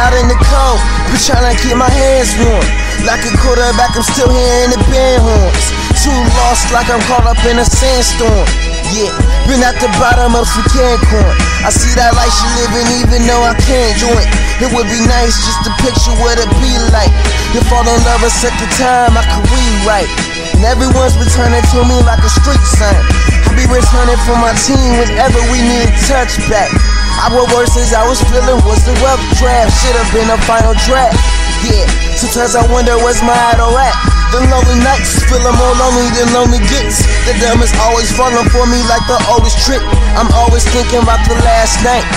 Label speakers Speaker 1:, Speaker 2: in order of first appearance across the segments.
Speaker 1: out in the cold, but trying to keep my hands warm. Like a quarterback, I'm still hearing the band horns. Too lost, like I'm caught up in a sandstorm. Yeah, been at the bottom of some can corn. I see that life she living, even though I can't join. It would be nice just to picture what it be like. If fall in love a second time, I could rewrite. And everyone's returning to me like a street sign. I'll be returning for my team whenever we need a touchback. I wrote verses I was feeling was the rough draft. Should have been a final draft. Yeah, sometimes I wonder where's my idol at. The lonely nights, feeling more lonely than lonely gets. The dumb is always falling for me like the oldest trick. I'm always thinking about the last night.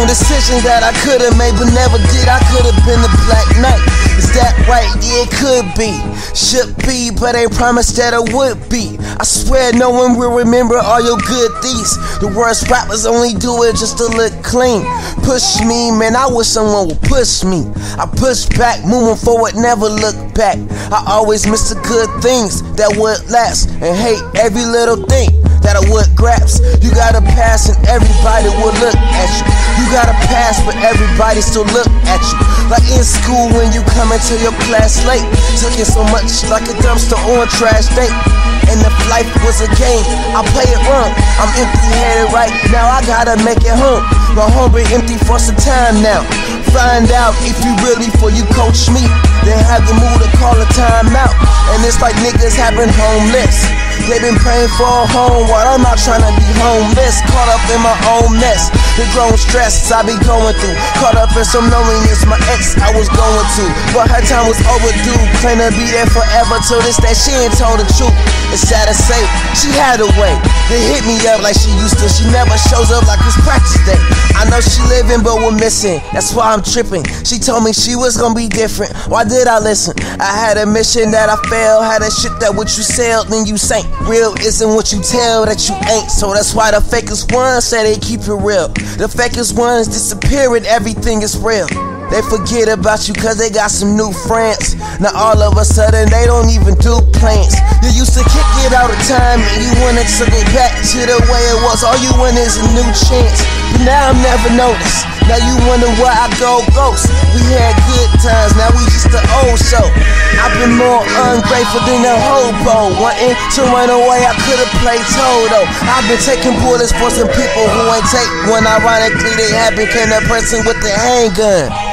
Speaker 1: On decisions that I could've made but never did. I could've been the Black Knight. Is that right? Yeah, it could be. Should be, but ain't promised that it would be. I swear no one will remember all your good deeds. The worst rappers only do it just to look clean. Push me, man, I wish someone would push me. I push back, moving forward, never look back. I always miss the good things that would last and hate every little thing that I would grasp. You got a pass and everybody will look at you. You got a pass, but everybody still look at you. Like in school when you come into your class late. It so much like a dumpster on trash day. And if life was a game, I play it wrong. I'm empty headed right now, I gotta make it home. My home been empty for some time now. Find out if you really for you coach me. Then have the mood to call a timeout. And it's like niggas been homeless. They been praying for a home while I'm out trying to be homeless. Caught up in my own mess. The grown stress I be going through. Caught up in some loneliness my ex I was going to. But her time was overdue. Claim to be there forever till this that she ain't told the truth. It's sad to say, she had a way. They hit me up like she used to. She never shows up like it's practice day. I know she living, but we're missing. That's why I'm tripping. She told me she was gonna be different. Why did I listen? I had a mission that I failed. Had a shit that what you sailed, then you sank. Real isn't what you tell that you ain't. So that's why the fakest ones say they keep it real. The fakest ones disappear and everything is real. They forget about you cause they got some new friends. Now all of a sudden they don't even do plans. You used to kick it all the time and you wanted to go back to the way it was. All you want is a new chance. But now I'm never noticed. Now you wonder why I go ghost. We had good times, now we just the old show. I've been more ungrateful than a hobo. Wanting to run away, I could've played Toto. I've been taking bullets for some people who ain't take one. Ironically, they have become the person with the handgun.